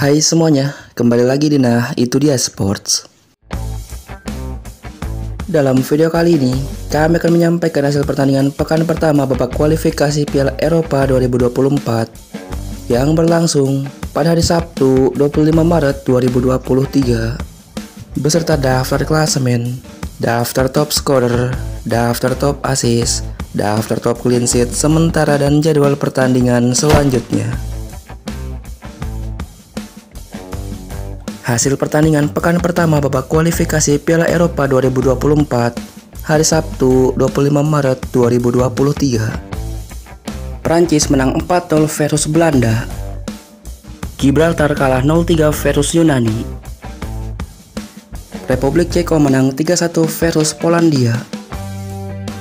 Hai semuanya, kembali lagi di Nah Itu Dia Sports. Dalam video kali ini, kami akan menyampaikan hasil pertandingan pekan pertama babak kualifikasi Piala Eropa 2024 yang berlangsung pada hari Sabtu 25 Maret 2023 beserta daftar klasemen, daftar top scorer, daftar top assist, daftar top clean sheet sementara dan jadwal pertandingan selanjutnya. Hasil pertandingan pekan pertama babak kualifikasi Piala Eropa 2024 hari Sabtu 25 Maret 2023. Prancis menang 4-0 versus Belanda. Gibraltar kalah 0-3 versus Yunani. Republik Ceko menang 3-1 versus Polandia.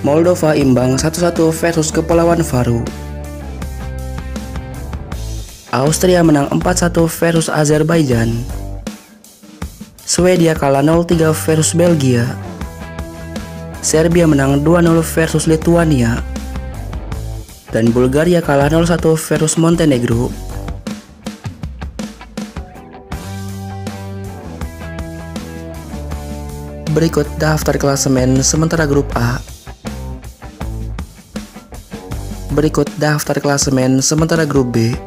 Moldova imbang 1-1 versus Kepulauan Faru. Austria menang 4-1 versus Azerbaijan. Swedia kalah 0-3 versus Belgia. Serbia menang 2-0 versus Lithuania. Dan Bulgaria kalah 0-1 versus Montenegro. Berikut daftar klasemen sementara grup A. Berikut daftar klasemen sementara grup B.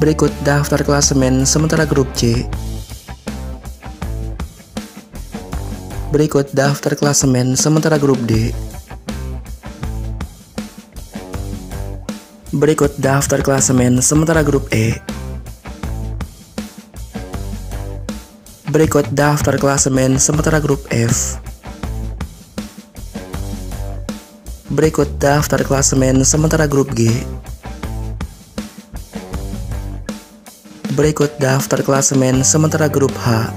Berikut daftar klasemen sementara grup C. Berikut daftar klasemen sementara grup D. Berikut daftar klasemen sementara grup E. Berikut daftar klasemen sementara grup F. Berikut daftar klasemen sementara grup G. Berikut daftar klasemen sementara grup H.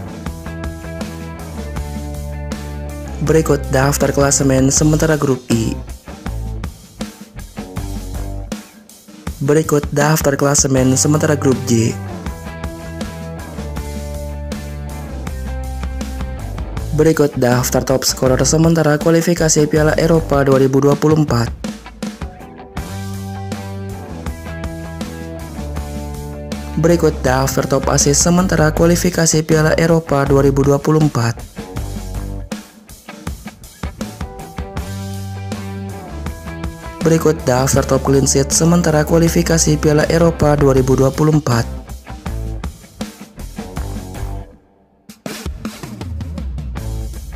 Berikut daftar klasemen sementara grup I. Berikut daftar klasemen sementara grup J. Berikut daftar top scorer sementara kualifikasi Piala Eropa 2024. Berikut daftar top assist sementara kualifikasi Piala Eropa 2024. Berikut daftar top clean sheet sementara kualifikasi Piala Eropa 2024.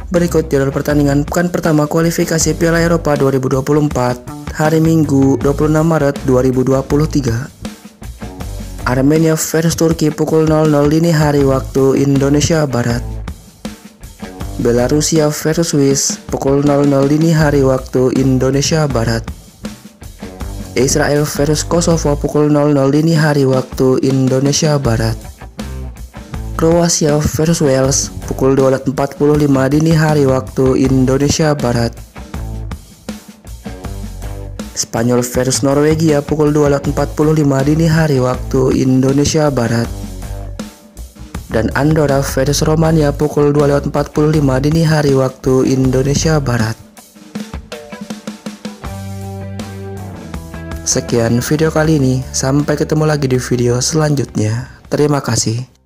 Berikut jadwal pertandingan pekan pertama kualifikasi Piala Eropa 2024 hari Minggu 26 Maret 2023. Armenia versus Turki pukul 00 dini hari waktu Indonesia Barat. Belarusia versus Swiss pukul 00 dini hari waktu Indonesia Barat. Israel versus Kosovo pukul 00 dini hari waktu Indonesia Barat. Kroasia versus Wales pukul 2.45 dini hari waktu Indonesia Barat. Spanyol versus Norwegia pukul 2.45 dini hari waktu Indonesia Barat. Dan Andorra versus Romania pukul 2.45 dini hari waktu Indonesia Barat. Sekian video kali ini, sampai ketemu lagi di video selanjutnya. Terima kasih.